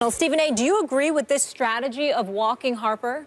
Well, Stephen A., do you agree with this strategy of walking Harper?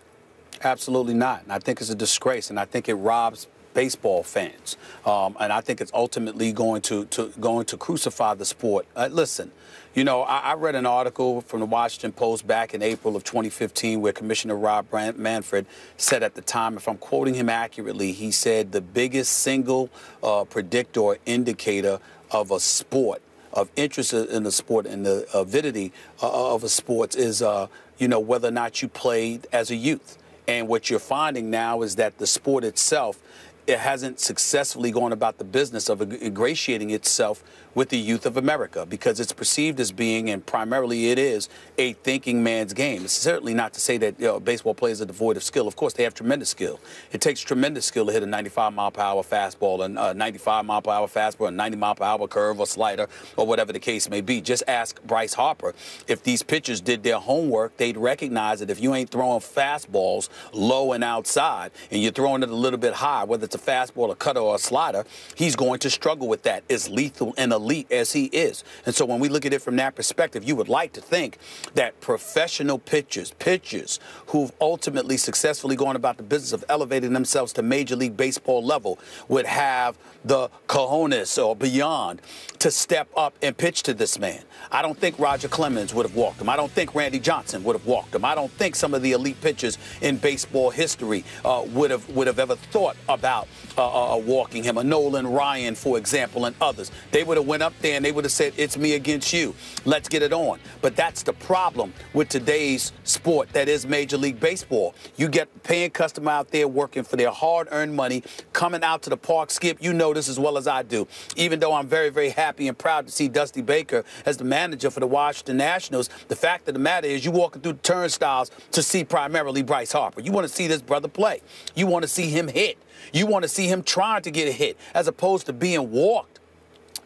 Absolutely not. And I think it's a disgrace, and I think it robs baseball fans. Um, and I think it's ultimately going to, to going to crucify the sport. Uh, listen, you know, I, I, read an article from the Washington Post back in April of 2015 where Commissioner Rob Manfred said at the time, if I'm quoting him accurately, he said the biggest single uh, predictor or indicator of a sport of interest in the sport and the avidity uh, of a sport is, uh, you know, whether or not you played as a youth. And what you're finding now is that the sport itself it hasn't successfully gone about the business of ingratiating itself with the youth of America because it's perceived as being, and primarily it is, a thinking man's game. It's certainly not to say that you know, baseball players are devoid of skill. Of course, they have tremendous skill. It takes tremendous skill to hit a 95 mile per hour fastball, a 95 mile per hour fastball, a 90 mile per hour curve or slider, or whatever the case may be. Just ask Bryce Harper if these pitchers did their homework, they'd recognize that if you ain't throwing fastballs low and outside, and you're throwing it a little bit high, whether it's a fastball, a cutter, or a slider, he's going to struggle with that. It's lethal and elite as he is. And so when we look at it from that perspective, you would like to think that professional pitchers, pitchers who've ultimately successfully gone about the business of elevating themselves to Major League Baseball level would have the cojones or beyond to step up and pitch to this man. I don't think Roger Clemens would have walked him. I don't think Randy Johnson would have walked him. I don't think some of the elite pitchers in baseball history uh, would have would have ever thought about uh, uh, uh, walking him. A Nolan Ryan, for example, and others. They would have went up there and they would have said, "It's me against you. Let's get it on." But that's the problem with today's sport that is Major League Baseball. You get paying customer out there working for their hard-earned money, coming out to the park. Skip, you know this as well as I do. Even though I'm very, very happy and proud to see Dusty Baker as the manager for the Washington Nationals. The fact of the matter is, you're walking through the turnstiles to see primarily Bryce Harper. You want to see this brother play. You want to see him hit. You want to see him trying to get a hit as opposed to being walked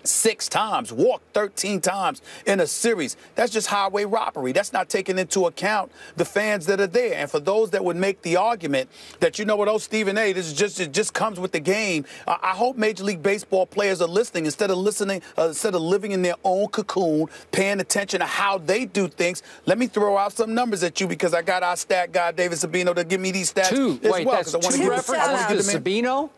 six times, walked 13 times in a series. That's just highway robbery. That's not taking into account the fans that are there. And for those that would make the argument that, you know what, oh, Stephen A., this is just, it just comes with the game. Uh, I hope Major League Baseball players are listening instead of listening, uh, instead of living in their own cocoon, paying attention to how they do things. Let me throw out some numbers at you because I got our stat guy, David Sabino, to give me these stats two. as Wait, well. That's two references to Sabino?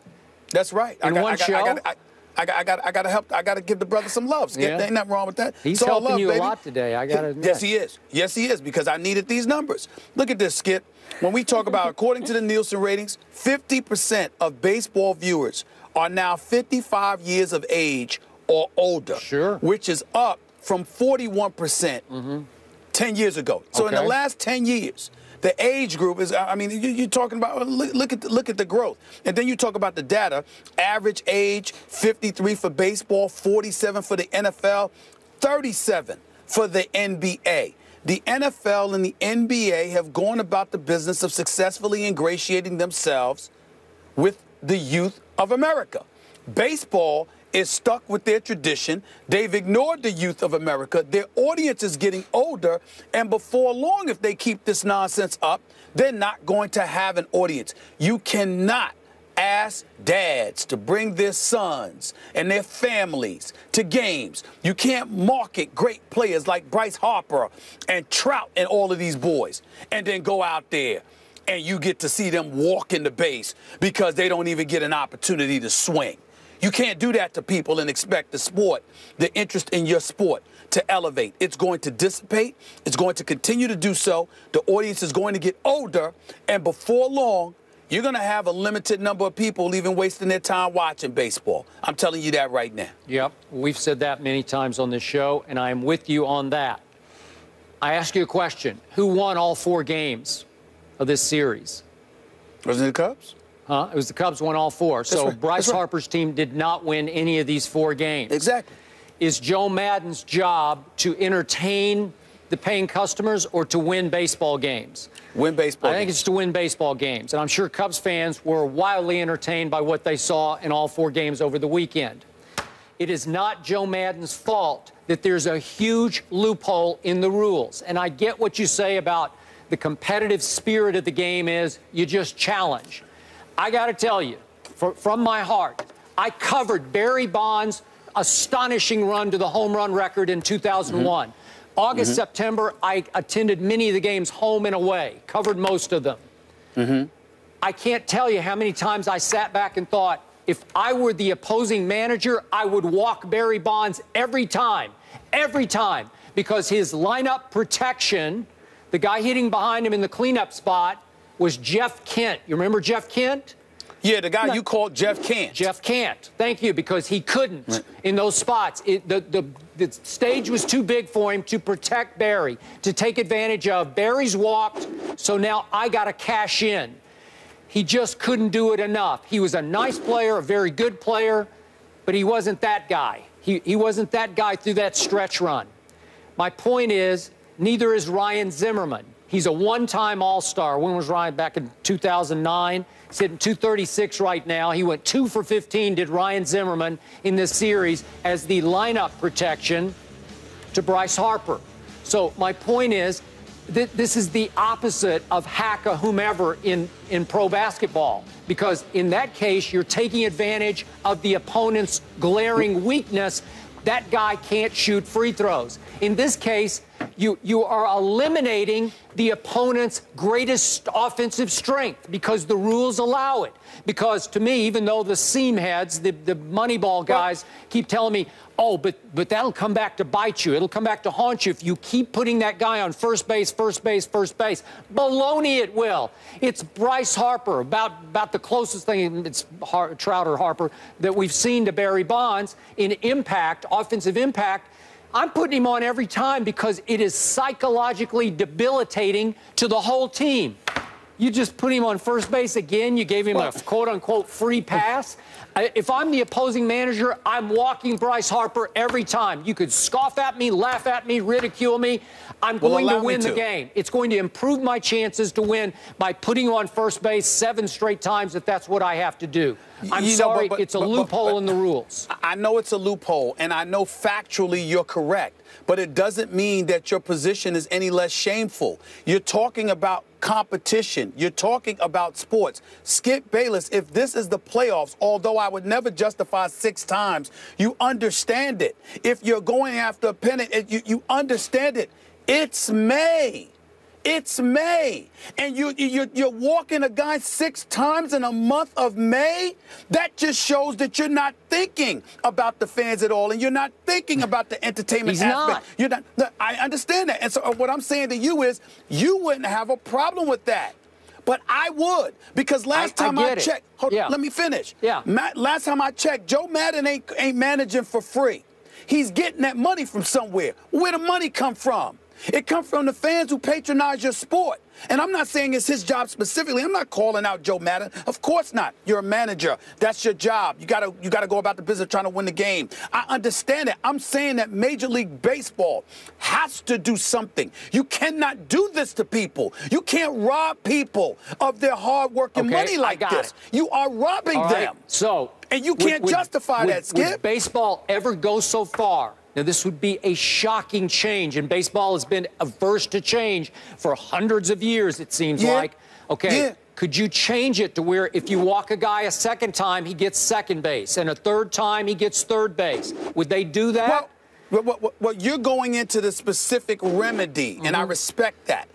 That's right. In I got, one I got, show? I got, I, got, I got, I got to help. I got to give the brother some love. Yeah. Ain't nothing wrong with that. He's helping love, you baby. a lot today. I got to. Yes, he is. Yes, he is because I needed these numbers. Look at this, Skip. When we talk about, according to the Nielsen ratings, 50% of baseball viewers are now 55 years of age or older. Sure. Which is up from 41% 10 years ago. So in the Mm-hmm. Last 10 years, the age group is, I mean, you, you're talking about, look, look at the, look at the growth. And then you talk about the data. Average age, 53 for baseball, 47 for the NFL, 37 for the NBA. The NFL and the NBA have gone about the business of successfully ingratiating themselves with the youth of America. Baseball is stuck with their tradition. They've ignored the youth of America. Their audience is getting older, and before long, if they keep this nonsense up, they're not going to have an audience. You cannot ask dads to bring their sons and their families to games. You can't market great players like Bryce Harper and Trout and all of these boys and then go out there and you get to see them walk in the base because they don't even get an opportunity to swing. You can't do that to people and expect the sport, the interest in your sport, to elevate. It's going to dissipate. It's going to continue to do so. The audience is going to get older, and before long, you're going to have a limited number of people even wasting their time watching baseball. I'm telling you that right now. Yep, we've said that many times on this show, and I am with you on that. I ask you a question Who won all four games of this series? Wasn't it the Cubs? Huh? It was the Cubs won all four. so right. Bryce That's right. Harper's team did not win any of these four games. Exactly. Is Joe Maddon's job to entertain the paying customers or to win baseball games? Win baseball. I think games. it's to win baseball games. And I'm sure Cubs fans were wildly entertained by what they saw in all four games over the weekend. It is not Joe Maddon's fault that there's a huge loophole in the rules. And I get what you say about the competitive spirit of the game is you just challenge. I got to tell you, for, from my heart, I covered Barry Bonds' astonishing run to the home run record in 2001. August, mm-hmm. September, I attended many of the games home and away, covered most of them. Mm-hmm. I can't tell you how many times I sat back and thought, if I were the opposing manager, I would walk Barry Bonds every time, every time, because his lineup protection, the guy hitting behind him in the cleanup spot, was Jeff Kent. You remember Jeff Kent? Yeah, the guy no. you called Jeff Kent. Jeff Kent. Thank you, because he couldn't right. in those spots. It, the, the, the stage was too big for him to protect Barry, to take advantage of. Barry's walked, so now I got to cash in. He just couldn't do it enough. He was a nice player, a very good player, but he wasn't that guy. He, he wasn't that guy through that stretch run. My point is, neither is Ryan Zimmerman. He's a one-time All-Star. When was Ryan? Back in 2009. He's hitting 236 right now. He went two for 15, did Ryan Zimmerman in this series as the lineup protection to Bryce Harper. So my point is, th- this is the opposite of hack a whomever in, in pro basketball because in that case, you're taking advantage of the opponent's glaring weakness. That guy can't shoot free throws. In this case, you, you are eliminating the opponent's greatest offensive strength because the rules allow it. Because to me, even though the seam heads, the, the Moneyball guys, keep telling me, oh, but, but that'll come back to bite you. It'll come back to haunt you if you keep putting that guy on first base, first base, first base. Baloney, it will. It's Bryce Harper, about, about the closest thing, it's Har- Trout or Harper, that we've seen to Barry Bonds in impact, offensive impact I'm putting him on every time because it is psychologically debilitating to the whole team. You just put him on first base again. You gave him a quote unquote free pass. If I'm the opposing manager, I'm walking Bryce Harper every time. You could scoff at me, laugh at me, ridicule me. I'm well, going to win to. the game. It's going to improve my chances to win by putting you on first base seven straight times if that's what I have to do. I'm you sorry, know, but, but, it's a but, loophole in the rules. I know it's a loophole, and I know factually you're correct, but it doesn't mean that your position is any less shameful. You're talking about competition. You're talking about sports. Skip Bayless, if this is the playoffs, although I would never justify six times, you understand it. If you're going after a pennant, you, you understand it. It's May. It's May, and you, you you're walking a guy six times in a month of May. That just shows that you're not thinking about the fans at all, and you're not thinking about the entertainment He's aspect. Not. You're not. I understand that, and so uh, what I'm saying to you is, you wouldn't have a problem with that. But I would because last I, time I, I checked, hold, yeah. let me finish. Yeah. Matt, last time I checked, Joe Maddon ain't ain't managing for free. He's getting that money from somewhere. Where the money come from? It comes from the fans who patronize your sport. And I'm not saying it's his job specifically. I'm not calling out Joe Maddon. Of course not. You're a manager. That's your job. You gotta you gotta go about the business trying to win the game. I understand it. I'm saying that Major League Baseball has to do something. You cannot do this to people. You can't rob people of their hard work and okay, money like this. It. You are robbing them. So and you can't would, justify would, that, Skip. Would baseball ever go so far now, this would be a shocking change, and baseball has been averse to change for hundreds of years, it seems yeah. like. Okay. Yeah. Could you change it to where if you walk a guy a second time, he gets second base, and a third time, he gets third base? Would they do that? Well, well, well, well you're going into the specific remedy, mm-hmm. and I mm-hmm. respect that.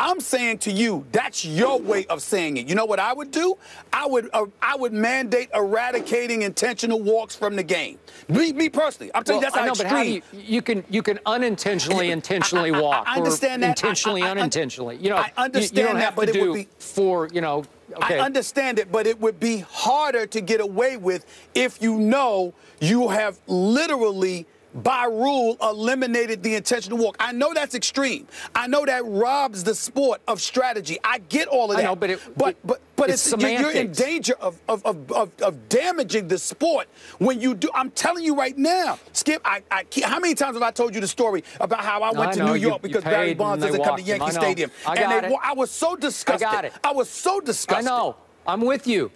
I'm saying to you, that's your way of saying it. You know what I would do? I would uh, I would mandate eradicating intentional walks from the game. Me, me personally, I'm telling well, you that's I know, extreme. But how do you, you can you can unintentionally intentionally walk. I, I, understand that. Intentionally, unintentionally. You know, I understand you, you don't that, have but to it do would be for you know. Okay. I understand it, but it would be harder to get away with if you know you have literally by rule eliminated the intentional walk. I know that's extreme. I know that robs the sport of strategy. I get all of that. I know, but it, but but but it's, it's you're, in danger of of, of, of, damaging the sport when you do. I'm telling you right now, Skip. I, I how many times have I told you the story about how I went I to New York you, because you Barry Bonds doesn't come to Yankee Stadium, I got and they, it. I was so disgusted. I got it. I was so disgusted. I know. I'm with you.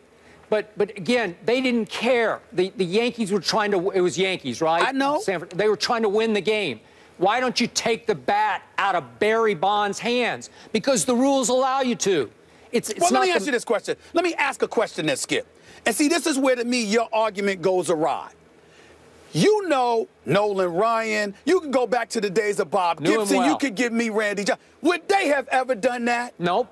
But but again, they didn't care. The the Yankees were trying to. It was Yankees, right? I know. Sanford, they were trying to win the game. Why don't you take the bat out of Barry Bonds' hands? Because the rules allow you to. It's, it's well, let me the... ask you this question. Let me ask a question that Skip. And see, this is where to me your argument goes awry. You know Nolan Ryan. You can go back to the days of Bob Knew Gibson. well. You could give me Randy Johnson. Would they have ever done that? Nope.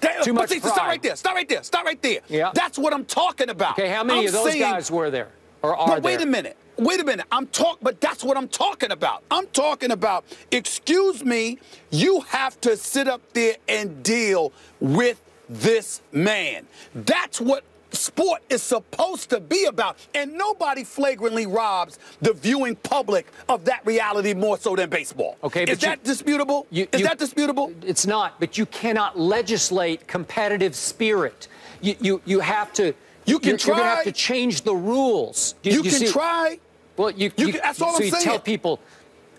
They- Too much see, Stop right there. Stop right there. Stop right there. Yeah. That's what I'm talking about. Okay, how many I'm of those saying- guys were there? Or are but wait a minute. Wait a minute. I'm talk, but that's what I'm talking about. I'm talking about. Excuse me. You have to sit up there and deal with this man. That's what sport is supposed to be about. And nobody flagrantly robs the viewing public of that reality more so than baseball. Okay, is but you- that disputable? You- is you- that disputable? It's not, but you cannot legislate competitive spirit. You you, you have to. You can you're, You're gonna have try. to change the rules. You, can see- try. Well, you. You can- that's all so I'm you saying. tell people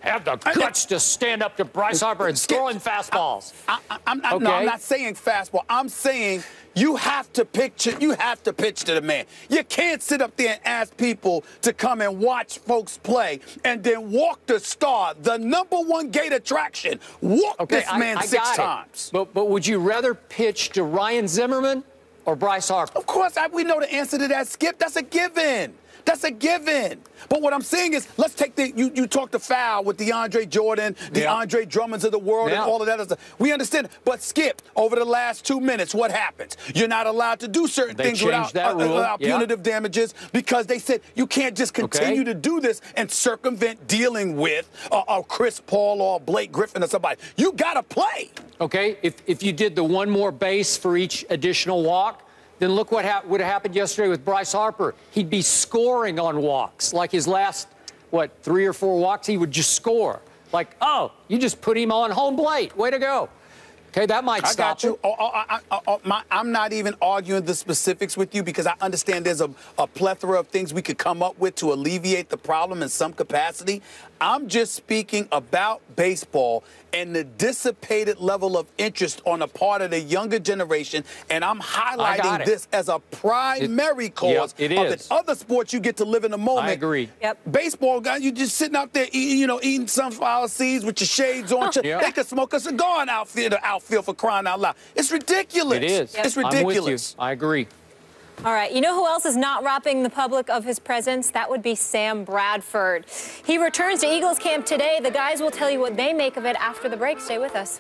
have the guts to stand up to Bryce Harper and throw in fastballs. I, I'm, not, no, I'm not saying fastball. I'm saying you have to picture. You have to pitch to the man. You can't sit up there and ask people to come and watch folks play and then walk the star, the number one gate attraction. Walk Okay, this I- man I six got it. times. But but would you rather pitch to Ryan Zimmerman or Bryce Harper? Of course, I, we know the answer to that, Skip. That's a given. That's a given. But what I'm saying is, let's take the you you talk the foul with DeAndre Jordan, the Yeah. Andre Drummonds of the world, Yeah. and all of that. stuff. We understand. But Skip, over the last two minutes, what happens? You're not allowed to do certain They things without, uh, without Yeah. punitive damages because they said you can't just continue Okay. to do this and circumvent dealing with uh, uh, Chris Paul or Blake Griffin or somebody. You got to play. Okay, if, if you did the one more base for each additional walk, then look what hap would have happened yesterday with Bryce Harper. He'd be scoring on walks. Like his last, what, three or four walks, he would just score. Like, oh, you just put him on home plate. Way to go. Okay, that might I stop got you. it. Oh, oh, I, I, oh, oh, my, I'm not even arguing the specifics with you because I understand there's a, a plethora of things we could come up with to alleviate the problem in some capacity. I'm just speaking about baseball and the dissipated level of interest on the part of the younger generation, and I'm highlighting this as a primary cause it of is. it. Other sports, you get to live in the moment. I agree. Yep. Baseball guys, you just sitting out there eating, you know, eating sunflower seeds with your shades on. Yeah. They could smoke a cigar in outfield, outfield for crying out loud. It's ridiculous. It is. It's I'm with ridiculous. you. I agree. All right, you know who else is not robbing the public of his presence? That would be Sam Bradford. He returns to Eagles camp today. The guys will tell you what they make of it after the break. Stay with us.